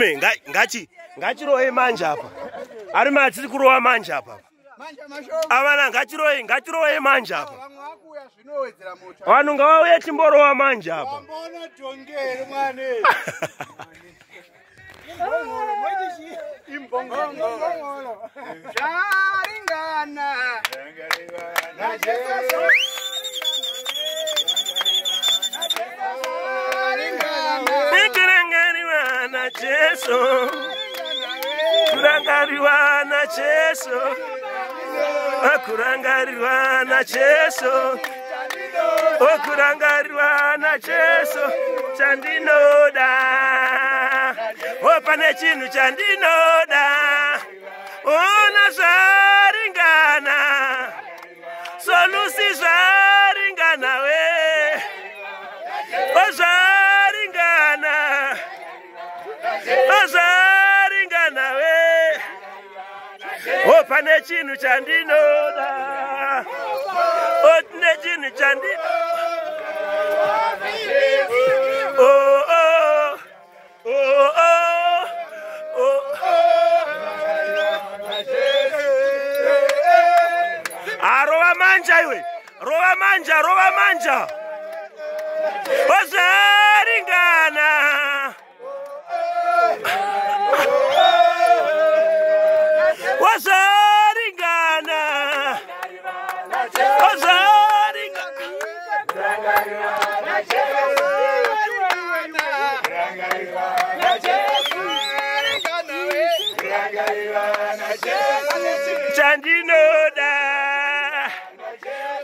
ngachi ngachirowe manje apa ari matiri kurova manje apa avana ngachirowe ngachirowe manje apa vanhu ngavauye timborova manje apa ikurangariwa jesu. Kurangariwa na jesu. Kurangarirwa na jesu. Okurangarirwa na jesu. Chandinoda. O pane chinhu chandinoda. Ona zvaringana solusi zvaringana we ozvaringana we o pane chinhu chandinoda o tine chinhu chandinoda Oh, oh, oh, oh, oh. Ah, rova manja iwe rova manja rova manja ozvaringana chandinoda.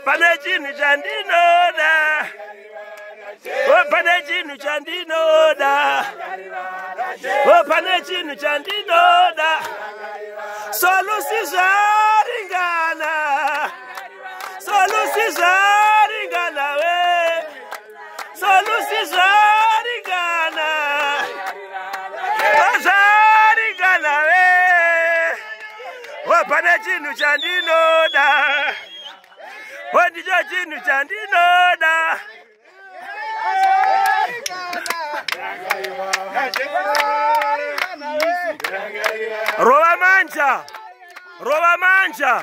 Pane chinhu chandinoda. Pane chinhu chandinoda. Pane chinhu chandinoda. Solusi chinhu chandinoda. O ndicho chinhu chandinoda. Rova manja rova manja.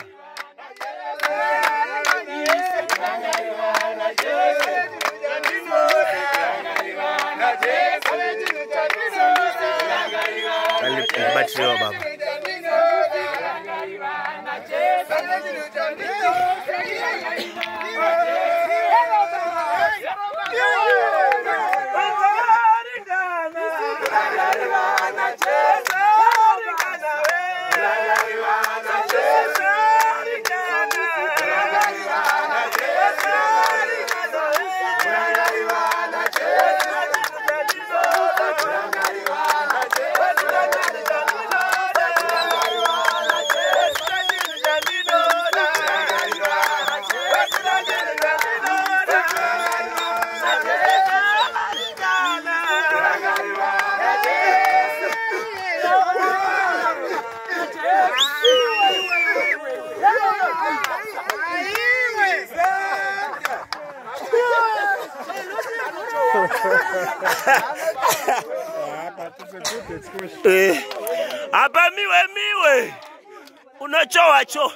Batiriwa baba Yeah. Hapa miwe miwe? Unochowacho